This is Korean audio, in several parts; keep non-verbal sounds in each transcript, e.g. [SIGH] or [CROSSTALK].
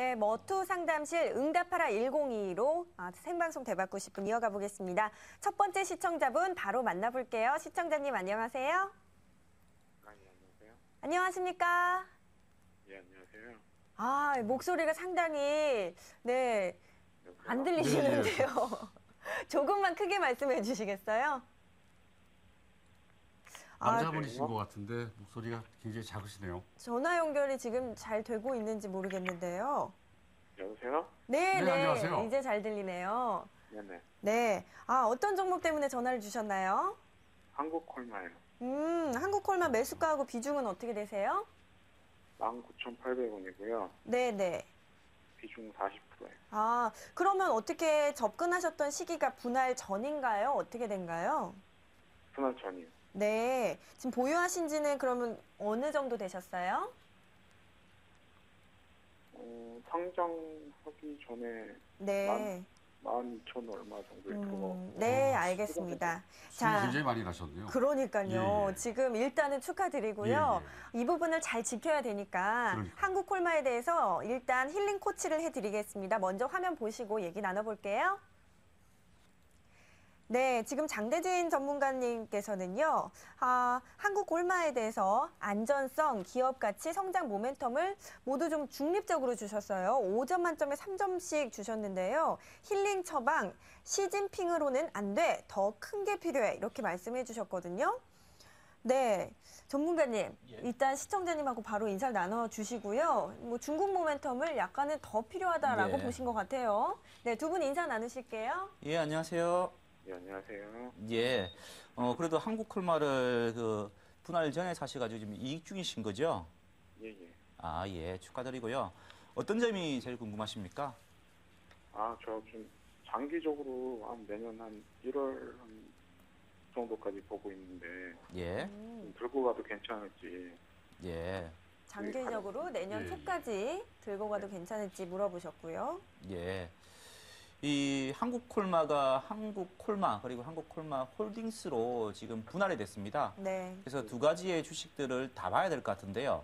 네, 머투 상담실 응답하라 1022로 아, 생방송 대받고 싶은 이어가 보겠습니다. 첫 번째 시청자분 바로 만나볼게요. 시청자님 안녕하세요. 아, 예, 안녕하세요. 안녕하십니까? 예, 안녕하세요. 아, 목소리가 상당히 네, 안 들리시는데요. [LAUGHS] 조금만 크게 말씀해 주시겠어요? 아, 남자분이신 것 같은데 목소리가 굉장히 작으시네요. 전화 연결이 지금 잘 되고 있는지 모르겠는데요. 여보세요? 네, 네, 네. 안녕하세요. 이제 잘 들리네요. 네네. 네. 아, 어떤 종목 때문에 전화를 주셨나요? 한국 콜마예요. 음, 한국 콜마 매수가하고 비중은 어떻게 되세요? 19,800원이고요. 네, 네. 비중 40%예요. 아, 그러면 어떻게 접근하셨던 시기가 분할 전인가요? 어떻게 된가요? 분할 전이요. 네. 지금 보유하신 지는 그러면 어느 정도 되셨어요? 어, 상장하기 전에 네. 12,000 얼마 정도에 들어가. 음, 네, 알겠습니다. 자, 굉장히 많이 나셨네요. 그러니까요. 예, 예. 지금 일단은 축하드리고요. 이 부분을 잘 지켜야 되니까 그러니까요. 한국 콜마에 대해서 일단 힐링 코치를 해드리겠습니다. 먼저 화면 보시고 얘기 나눠볼게요. 네, 지금 장대진 전문가님께서는요, 아, 한국 콜마에 대해서 안전성, 기업 가치, 성장 모멘텀을 모두 좀 중립적으로 주셨어요. 5점 만점에 3점씩 주셨는데요. 힐링 처방, 시진핑으로는 안 돼, 더 큰 게 필요해. 이렇게 말씀해 주셨거든요. 네, 전문가님, 일단 시청자님하고 바로 인사를 나눠 주시고요. 뭐 중국 모멘텀을 약간은 더 필요하다라고 네. 보신 것 같아요. 네, 두 분 인사 나누실게요. 예, 안녕하세요. 예, 안녕하세요. 예. 어, 그래도 한국 콜마를 그 분할 전에 사셔가지고 지금 이익 중이신 거죠? 예, 예. 아, 예. 축하드리고요. 어떤 점이 제일 궁금하십니까? 아, 저 좀 장기적으로 한 내년 한 1월 한 정도까지 보고 있는데 예. 음, 좀 들고 가도 괜찮을지. 예. 장기적으로 내년 예, 예. 초까지 들고 가도 괜찮을지 물어보셨고요. 예. 이 한국 콜마가 한국 콜마 그리고 한국 콜마 홀딩스로 지금 분할이 됐습니다. 네. 그래서 두 가지의 주식들을 다 봐야 될 것 같은데요.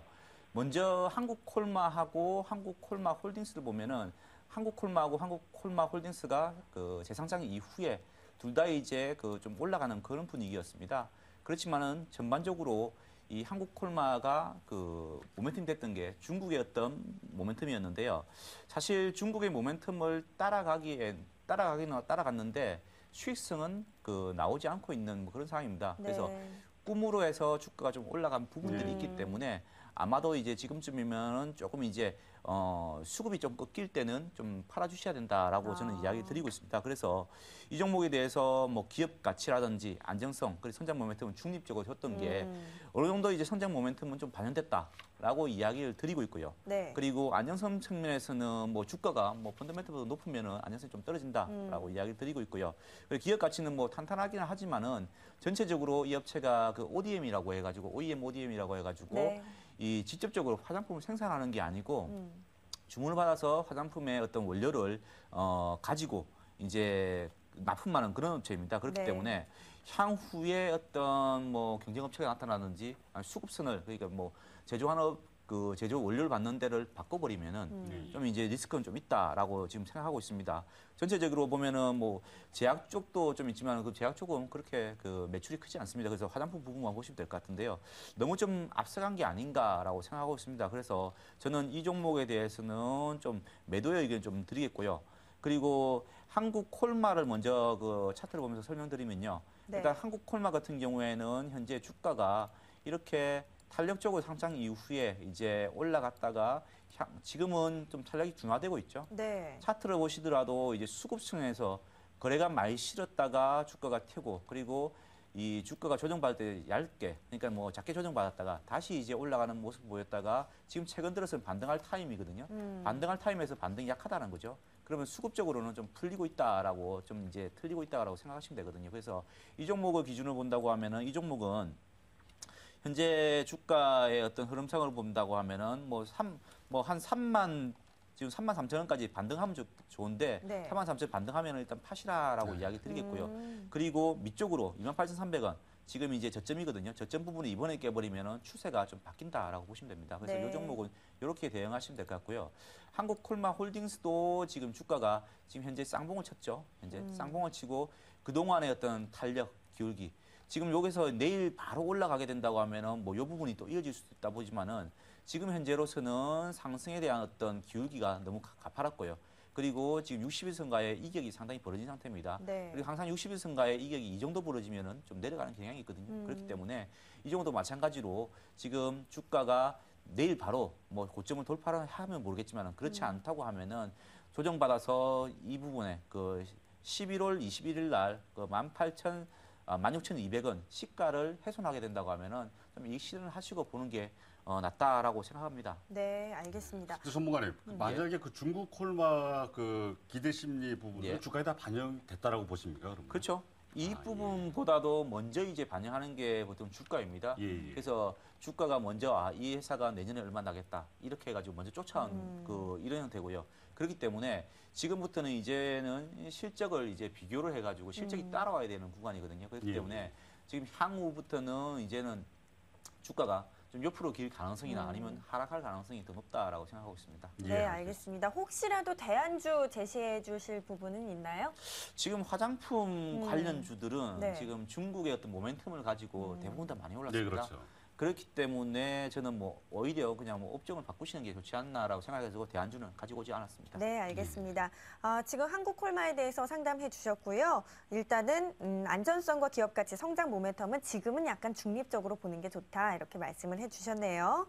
먼저 한국 콜마하고 한국 콜마 홀딩스를 보면은 한국 콜마하고 한국 콜마 홀딩스가 그 재상장 이후에 둘 다 이제 그 좀 올라가는 그런 분위기였습니다. 그렇지만은 전반적으로 이 한국 콜마가 그 모멘텀이 됐던 게 중국의 어떤 모멘텀이었는데요. 사실 중국의 모멘텀을 따라가기엔 따라가기는 따라갔는데 수익성은 그 나오지 않고 있는 뭐 그런 상황입니다. 그래서 네. 꿈으로 해서 주가가 좀 올라간 부분들이 네. 있기 때문에 아마도 이제 지금쯤이면은 조금 이제 어 수급이 좀 꺾일 때는 좀 팔아주셔야 된다라고 저는 아. 이야기 드리고 있습니다. 그래서 이 종목에 대해서 뭐 기업 가치라든지 안정성 그리고 성장 모멘텀은 중립적으로 줬던 게 음, 어느 정도 이제 성장 모멘텀은 좀 반영됐다라고 이야기를 드리고 있고요. 네. 그리고 안정성 측면에서는 뭐 주가가 뭐 펀더멘털보다 높으면은 안정성이 좀 떨어진다라고 음. 이야기를 드리고 있고요. 그리고 기업 가치는 뭐 탄탄하기는 하지만은 전체적으로 이 업체가 그 ODM이라고 해가지고 OEM ODM이라고 해가지고 네. 이 직접적으로 화장품을 생산하는 게 아니고 음, 주문을 받아서 화장품의 어떤 원료를 어 가지고 이제 납품하는 그런 업체입니다. 그렇기 네. 때문에 향후에 어떤 뭐 경쟁 업체가 나타나든지 아니, 수급선을 그러니까 뭐 제조하는 업- 그 제조 원료를 받는 데를 바꿔버리면은 음. 좀 이제 리스크는 좀 있다라고 지금 생각하고 있습니다. 전체적으로 보면은 뭐 제약 쪽도 좀 있지만 그 제약 쪽은 그렇게 그 매출이 크지 않습니다. 그래서 화장품 부분만 보시면 될 것 같은데요. 너무 좀 앞서간 게 아닌가라고 생각하고 있습니다. 그래서 저는 이 종목에 대해서는 좀 매도의 의견 좀 드리겠고요. 그리고 한국 콜마를 먼저 그 차트를 보면서 설명드리면요. 네. 일단 한국 콜마 같은 경우에는 현재 주가가 이렇게 탄력적으로 상장 이후에 이제 올라갔다가 향- 지금은 좀 탄력이 둔화되고 있죠. 네. 차트를 보시더라도 이제 수급층에서 거래가 많이 실었다가 주가가 튀고 그리고 이 주가가 조정받을 때 얇게 그러니까 뭐 작게 조정받았다가 다시 이제 올라가는 모습 보였다가 지금 최근 들어서는 반등할 타임이거든요. 음. 반등할 타임에서 반등이 약하다는 거죠. 그러면 수급적으로는 좀 풀리고 있다라고 좀 이제 틀리고 있다라고 생각하시면 되거든요. 그래서 이 종목을 기준으로 본다고 하면은 이 종목은 현재 주가의 어떤 흐름상을 본다고 하면은 뭐 삼 뭐 한 3만 지금 3만 3천 원까지 반등하면 좋, 좋은데 네. 3만 3천 원 반등하면 일단 파시라라고 네. 이야기 드리겠고요. 음. 그리고 밑쪽으로 28,300원 지금 이제 저점이거든요. 저점 부분이 이번에 깨버리면은 추세가 좀 바뀐다라고 보시면 됩니다. 그래서 네. 이 종목은 이렇게 대응하시면 될 것 같고요. 한국 콜마 홀딩스도 지금 주가가 지금 현재 쌍봉을 쳤죠. 현재 음. 쌍봉을 치고 그 동안의 어떤 탄력, 기울기. 지금 여기서 내일 바로 올라가게 된다고 하면은 뭐이 부분이 또 이어질 수도 있다 보지만은 지금 현재로서는 상승에 대한 어떤 기울기가 너무 가- 가파랐고요. 그리고 지금 60일선가의 이격이 상당히 벌어진 상태입니다. 네. 그리고 항상 60일선가의 이격이 이 정도 벌어지면은 좀 내려가는 경향이 있거든요. 음. 그렇기 때문에 이 정도 마찬가지로 지금 주가가 내일 바로 뭐 고점을 돌파를 하면 모르겠지만 그렇지 음. 않다고 하면은 조정받아서 이 부분에 그 11월 21일 날 그 18,000 아, 16,200원 시가를 훼손하게 된다고 하면은 좀 이익 실현을 하시고 보는 게 어, 낫다라고 생각합니다. 네, 알겠습니다. 전문가님, 만약에 그 중국 콜마 그 기대 심리 부분이 예. 주가에 다 반영됐다라고 보십니까? 그러면? 그렇죠. 이익 아, 부분보다도 먼저 이제 반영하는 게 보통 주가입니다. 예, 예. 그래서 주가가 먼저 아, 이 회사가 내년에 얼마 나겠다 이렇게 해가지고 먼저 쫓아온 음. 그 이런 형태고요. 그렇기 때문에 지금부터는 이제는 실적을 이제 비교를 해가지고 실적이 음. 따라와야 되는 구간이거든요. 그렇기 예. 때문에 지금 향후부터는 이제는 주가가 좀 옆으로 길 가능성이나 음. 아니면 하락할 가능성이 더 높다라고 생각하고 있습니다. 예, 네, 알겠습니다. 혹시라도 대안주 제시해 주실 부분은 있나요? 지금 화장품 음. 관련 주들은 네. 지금 중국의 어떤 모멘텀을 가지고 음. 대부분 다 많이 네, 올랐습니다. 그렇죠. 그렇기 때문에 저는 뭐 오히려 그냥 뭐 업종을 바꾸시는 게 좋지 않나라고 생각해서 대안주는 가지고 오지 않았습니다. 네, 알겠습니다. 아, 지금 한국 콜마에 대해서 상담해 주셨고요. 일단은 음, 안전성과 기업 가치 성장 모멘텀은 지금은 약간 중립적으로 보는 게 좋다 이렇게 말씀을 해 주셨네요.